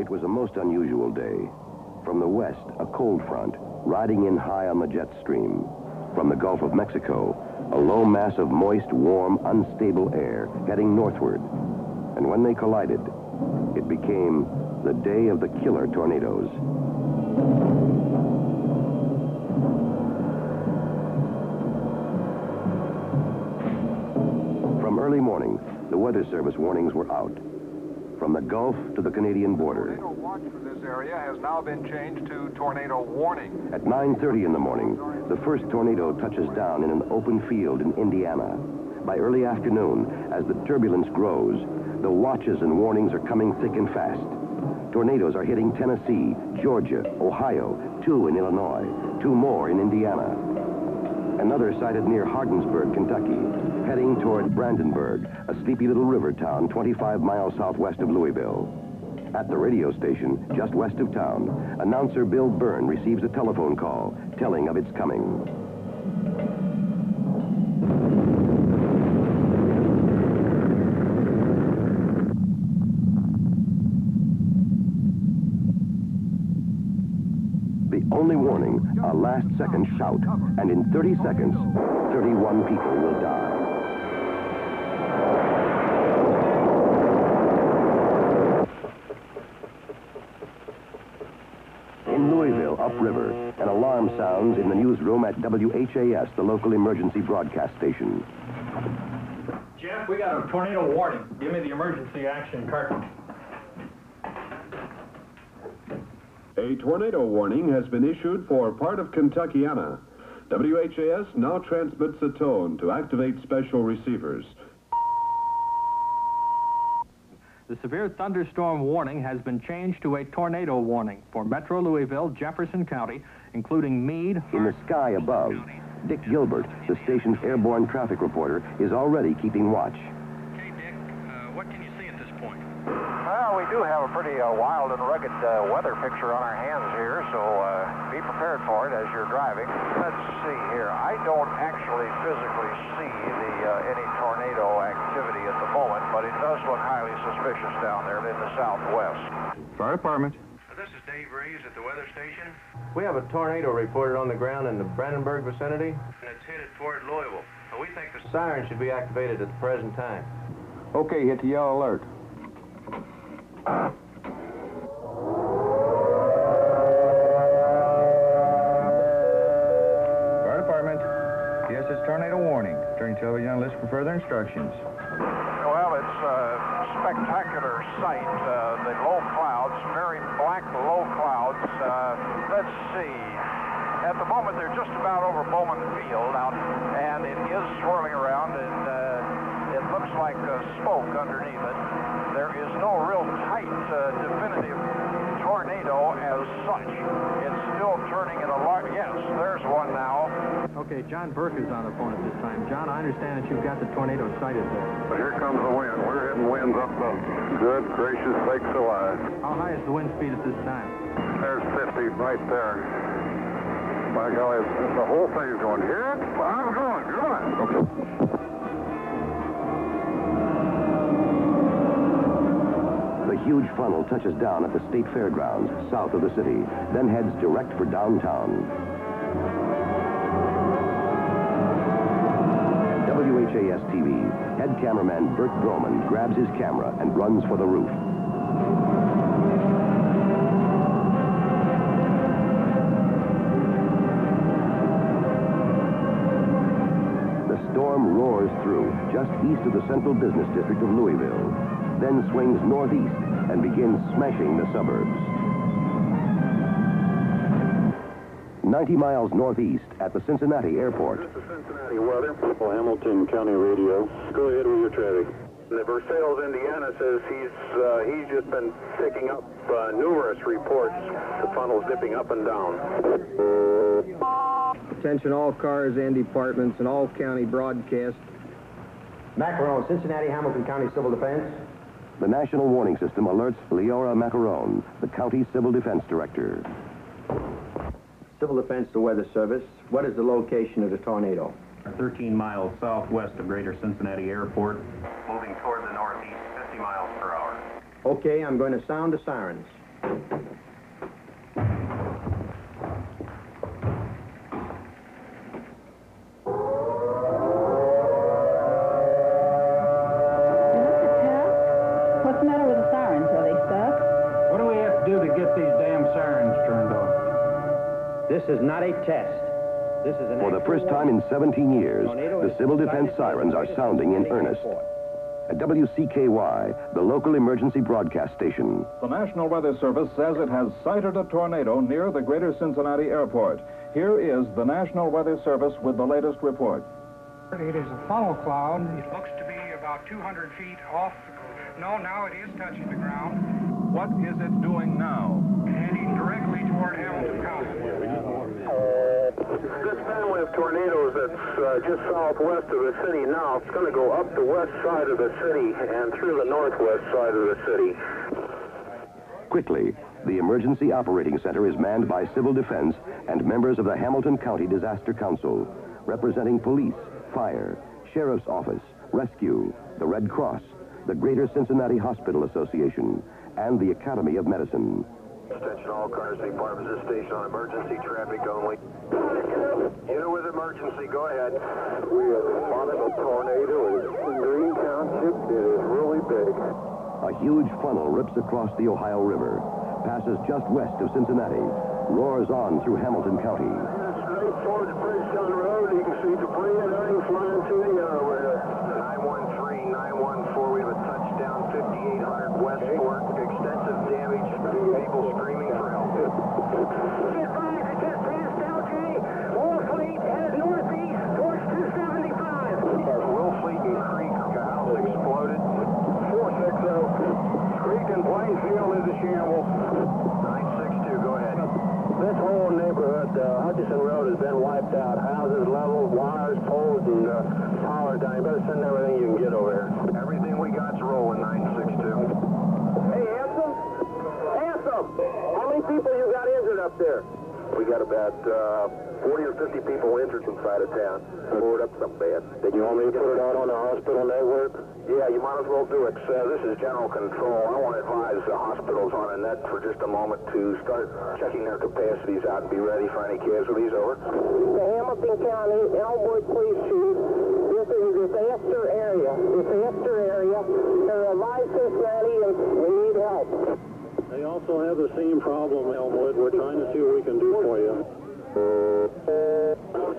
It was a most unusual day. From the west, a cold front, riding in high on the jet stream. From the Gulf of Mexico, a low mass of moist, warm, unstable air heading northward. And when they collided, it became the day of the killer tornadoes. From early morning, the Weather Service warnings were out. From the Gulf to the Canadian border. Tornado watch for this area has now been changed to tornado warning. At 9.30 in the morning, the first tornado touches down in an open field in Indiana. By early afternoon, as the turbulence grows, the watches and warnings are coming thick and fast. Tornadoes are hitting Tennessee, Georgia, Ohio, two in Illinois, two more in Indiana. Another sighted near Hardinsburg, Kentucky, heading toward Brandenburg, a sleepy little river town 25 miles southwest of Louisville. At the radio station, just west of town, announcer Bill Byrne receives a telephone call telling of its coming. Only warning, a last second shout, and in 30 seconds, 31 people will die. In Louisville, upriver, an alarm sounds in the newsroom at WHAS, the local emergency broadcast station. Jeff, we got a tornado warning. Give me the emergency action cartridge. A tornado warning has been issued for part of Kentuckiana. WHAS now transmits a tone to activate special receivers. The severe thunderstorm warning has been changed to a tornado warning for Metro Louisville, Jefferson County, including Meade. In the sky above, Dick Gilbert, the station's airborne traffic reporter, is already keeping watch. Okay, Dick, uh, what can you see at this point? Well, we do have a pretty uh, wild and rugged uh, weather picture on our hands here, so uh, be prepared for it as you're driving. Let's see here. I don't actually physically see the uh, any tornado activity at the moment, but it does look highly suspicious down there in the southwest. Fire department. This is Dave Reeves at the weather station, We have a tornado reported on the ground in the Brandenburg vicinity. and it's headed toward Louisville. We think the Siren should be activated at the present time. Okay, hit the yellow alert. Fire department. Yes, it's tornado warning. Turn television on list for further instructions. Well, it's a spectacular sight. Uh, the low clouds, very black low clouds. Uh, let's see. At the moment, they're just about over Bowman Field out, and it is swirling around, and uh, it looks like smoke underneath it. There is no real tight, uh, definitive tornado as such. It's still turning in a large. Yes, there's one now. Okay, John Burke is on the phone at this time. John, I understand that you've got the tornado sighted there. But here comes the wind. We're hitting winds up the good gracious sakes alive. How high is the wind speed at this time? There's 50 right there. By golly, the whole thing's going. Here, I'm going. Huge funnel touches down at the state fairgrounds south of the city, then heads direct for downtown. WHAS TV, head cameraman Bert Broman grabs his camera and runs for the roof. The storm roars through just east of the central business district of Louisville, then swings northeast and begins smashing the suburbs. 90 miles northeast at the Cincinnati airport. This is Cincinnati weather. Hamilton County Radio. Go ahead with your traffic. The Versailles, Indiana says he's uh, he's just been picking up uh, numerous reports. The funnel's dipping up and down. Attention all cars and departments and all county broadcast. Macaron, Cincinnati, Hamilton County Civil Defense. The National Warning System alerts Leora Macaron, the county civil defense director. Civil Defense to Weather Service. What is the location of the tornado? 13 miles southwest of Greater Cincinnati Airport. moving toward the northeast, 50 miles per hour. Okay, I'm going to sound the sirens. This is not a test. This is an For the first time in 17 years, the civil defense sirens are sounding in earnest. At WCKY, the local emergency broadcast station. The National Weather Service says it has sighted a tornado near the greater Cincinnati airport. Here is the National Weather Service with the latest report. It is a funnel cloud. It looks to be about 200 feet off. The coast. No, now it is touching the ground. What is it doing now? Heading directly toward Hamilton County. This family of tornadoes that's uh, just southwest of the city now, it's going to go up the west side of the city and through the northwest side of the city. Quickly, the Emergency Operating Center is manned by civil defense and members of the Hamilton County Disaster Council, representing police, fire, sheriff's office, rescue, the Red Cross, the Greater Cincinnati Hospital Association, and the Academy of Medicine. Attention all cars, departments this station on emergency traffic only. Unit with emergency, go ahead. We have spotted a tornado in Green Township. It is really big. A huge funnel rips across the Ohio River, passes just west of Cincinnati, roars on through Hamilton County. Straight towards Bridgetown Road, you can see debris and everything flying through the air over there. 913, 914, we have a touchdown 5800 West Fork. Extensive damage, people screaming for help. Willfleet and Creek house exploded. 460. And is a shambles. 962, go ahead. This whole neighborhood, uh, Hutchison Road, has been wiped out. Houses leveled, wires, poles, and uh, power down. You better send everything you can get over here. Everything we got's rolling, 962. Hey, Handsome? Handsome! How many people you got injured up there? We got about uh, 40 or 50 people injured inside of town. Board up some bad. Did you want me to put it out on the hospital network? Yeah, you might as well do it. Uh, this is general control. I want to advise the hospitals on a net for just a moment to start checking their capacities out and be ready for any casualties. Over. The Hamilton County Elmwood Police Chief. This is a disaster area. Disaster area. They're a licensed Cincinnati and we need help. They also have the same problem, Elmwood. We're trying to see what we can do for you.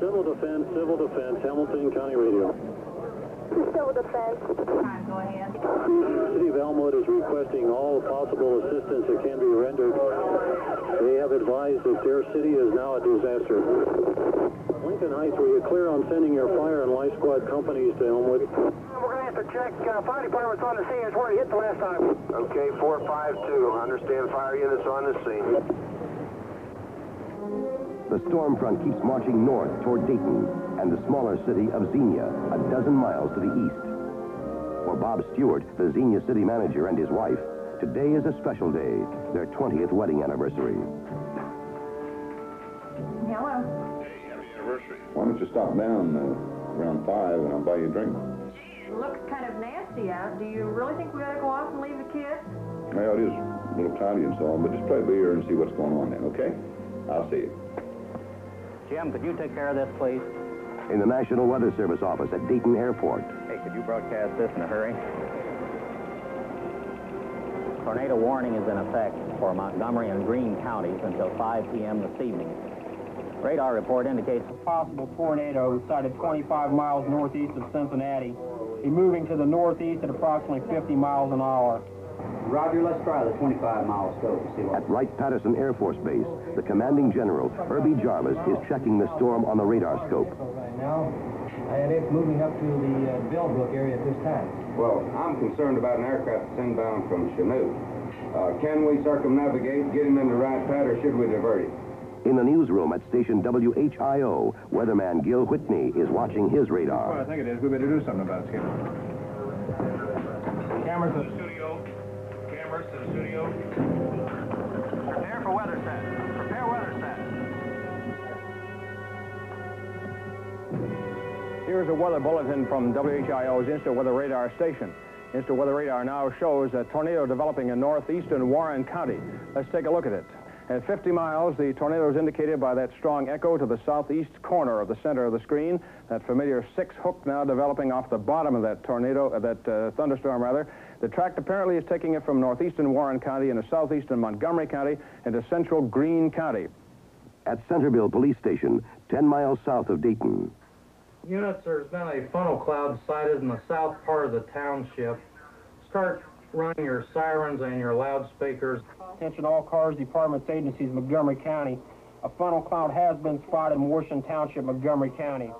Civil defense, civil defense, Hamilton County Radio. Civil defense. Go ahead. The City of Elmwood is requesting all possible assistance that can be rendered. They have advised that their city is now a disaster. Lincoln Heights, were you clear on sending your fire and life squad companies to Elmwood? We're going to have to check. Uh, fire department's on the scene. It's where it hit the last time. Okay, 452. Understand fire units on the scene. The storm front keeps marching north toward Dayton and the smaller city of Xenia, a dozen miles to the east. For Bob Stewart, the Xenia city manager, and his wife, today is a special day, their 20th wedding anniversary. Why don't you stop down uh, around 5 and I'll buy you a drink? It looks kind of nasty out. Do you really think we ought to go off and leave the kids? Well, it is a little cloudy and so on, but just play by ear and see what's going on then, okay? I'll see you. Jim, could you take care of this, please? In the National Weather Service office at Dayton Airport, Hey, could you broadcast this in a hurry? Tornado warning is in effect for Montgomery and Greene counties until 5 p.m. this evening. Radar report indicates A possible tornado sighted 25 miles northeast of Cincinnati. Be moving to the northeast at approximately 50 miles an hour. Roger, let's try the 25 mile scope. See what. at Wright-Patterson Air Force Base, the commanding general, Herbie Jarvis, is checking the storm on the radar scope. Right now, and it's moving up to the uh, Bellbrook area at this time. Well, I'm concerned about an aircraft that's inbound from Chanute. Uh, can we circumnavigate, get him into Wright-Patt, or should we divert him? In the newsroom at station WHIO, weatherman Gil Whitney is watching his radar. Well, I think it is. We better do something about it, Skip. Cameras to the studio. Cameras to the studio. Prepare for weather set. Prepare weather set. Here's a weather bulletin from WHIO's Insta Weather Radar station. Insta Weather Radar now shows a tornado developing in northeastern Warren County. Let's take a look at it. At 50 miles, the tornado is indicated by that strong echo to the southeast corner of the center of the screen. That familiar six hook now developing off the bottom of that tornado, uh, that uh, thunderstorm rather. The track apparently is taking it from northeastern Warren County into southeastern Montgomery County into central Greene County. at Centerville Police Station, 10 miles south of Dayton. Units, there's been a funnel cloud sighted in the south part of the township. Start running your sirens and your loudspeakers. Attention all cars, departments, agencies, Montgomery County. A funnel cloud has been spotted in Washington Township, Montgomery County.